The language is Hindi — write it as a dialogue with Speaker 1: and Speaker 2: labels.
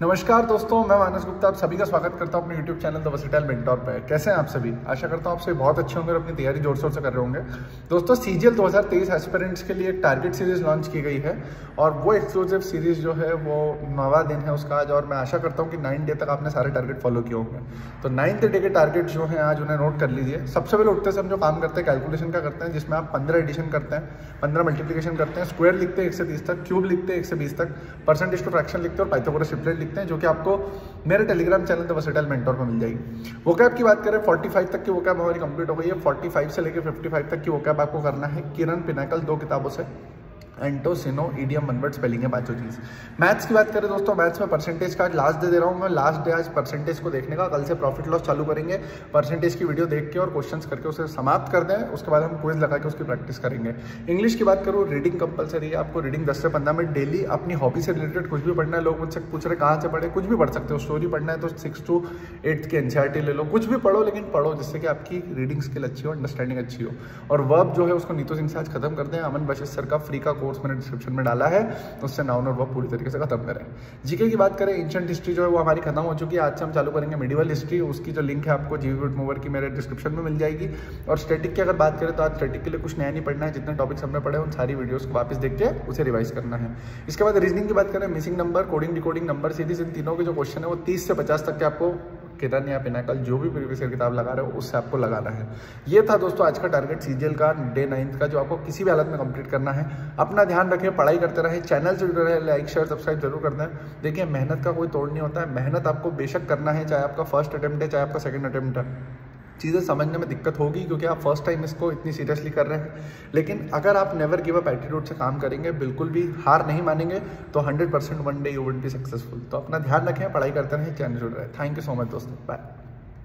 Speaker 1: नमस्कार दोस्तों, मैं मानस गुप्ता, आप सभी का स्वागत करता हूँ अपने YouTube channel the versatile mentor पे। कैसे हैं आप सभी? आशा करता हूँ आप सभी बहुत अच्छे होंगे और अपनी तैयारी ज़ोर शोर से कर रहे होंगे। दोस्तों, सीजीएल 2023 एस्पिरेंट्स के लिए एक टारगेट सीरीज़ लॉन्च की गई है और वो एक्सक्लूसिव सीरीज़ जो है, वो नवा दिन है उसका आज और मैं आशा करता हूँ कि नाइन डे तक आपने सारे टारगेट फॉलो किए होंगे। तो नाइन्थ डे के टारगेट जो है, आज उन्हें नोट कर लीजिए। सबसे पहले उठते से हम जो काम करते हैं कैलकुलेशन का करते हैं, जिसमें आप पंद्रह एडिशन करते हैं, पंद्रह मल्टीप्लीकेशन करते हैं स्क्वायर लिखते हैं एक से तक क्यूब लिखते हैं एक से बीस तक परसेंटेज टू फ्रैक्शन लिखते हैं और पाइथागोरस ट्रिपलेट लिखते हैं, जो कि आपको मेरे टेलीग्राम चैनल तो वर्सेटाइल मेंटोर पर मिल जाएगी। वो कैब की बात करें 45 तक की वो कैब हमारी कंप्लीट हो गई है। 45 से लेकर 55 तक की वो कैब आपको करना है। किरण पिनाकल, दो किताबों से। Antonym synonym idiom one spelling है पाँचों चीज़ मैथ्स की बात करें दोस्तों मैथ्स में परसेंटेज का आज लास्ट डे दे रहा हूँ मैं। लास्ट डे आज परसेंटेज को देखने का, कल से प्रॉफिट लॉस चालू करेंगे। परसेंटेज की वीडियो देख के और क्वेश्चंस करके उसे समाप्त कर दें। उसके बाद हम क्विज लगा के उसकी प्रैक्टिस करेंगे। इंग्लिश की बात करूँ रीडिंग कंपलसरी है। आपको रीडिंग दस से पंद्रह मिनट डेली अपनी हॉबी से रिलेटेड कुछ भी पढ़ना है, लोग मुझसे पूछ रहे कहाँ से पढ़े, कुछ भी पढ़ सकते हो। स्टोरी पढ़ना है तो सिक्स टू एट्थ की एनसीआरटी ले लो। कुछ भी पढ़ो, लेकिन पढ़ो जिससे कि आपकी रीडिंग स्किल अच्छी हो अंडरस्टैंडिंग अच्छी हो। और वर्ब जो है उसको नीतू सिंह से आज खत्म करते हैं अमन बशीर सर का फ्री का कोर्स मैंने डिस्क्रिप्शन में डाला है, उससे नाउन और वर्ब पूरी तरीके से खत्म करें। जीके की बात करें एंशंट हिस्ट्री जो है वो हमारी खत्म हो चुकी है। आज से हम चालू करेंगे मिडिवल हिस्ट्री उसकी जो लिंक है आपको जीवी मूवर की मेरे डिस्क्रिप्शन में मिल जाएगी। और स्टेटिक की अगर बात करें तो आज स्टेटिक के लिए कुछ नया नहीं पढ़ना है, जितने टॉपिक्स हमने पढ़े उन सारी वीडियोस को वापस देख के उसे रिवाइज करना है। इसके बाद रीजनिंग की बात करें missing number coding decoding number series इन तीनों के जो क्वेश्चन है, वो तीस से पचास तक के आपको किरण या पिनाकल जो भी प्रीवियस ईयर किताब लगा रहे हो उससे आपको लगाना है। ये था दोस्तों आज का टारगेट सीजीएल का डे नाइन्थ का, जो आपको किसी भी हालत में कंप्लीट करना है। अपना ध्यान रखें पढ़ाई करते रहे चैनल से जुड़े रहे लाइक शेयर सब्सक्राइब ज़रूर करते हैं। देखिए, मेहनत का कोई तोड़ नहीं होता है। मेहनत आपको बेशक करना है, चाहे आपका फ़र्स्ट अटैम्प्ट है, चाहे आपका सेकेंड अटैम्प्ट है। चीज़ें समझने में दिक्कत होगी क्योंकि आप फ़र्स्ट टाइम इसको इतनी सीरियसली कर रहे हैं। लेकिन अगर आप नेवर गिव अप एटीट्यूड से काम करेंगे, बिल्कुल भी हार नहीं मानेंगे तो 100 percent one day you will be successful तो अपना ध्यान रखें, पढ़ाई करते रहें, चैनल जुड़ रहे। थैंक यू सो मच दोस्तों. बाय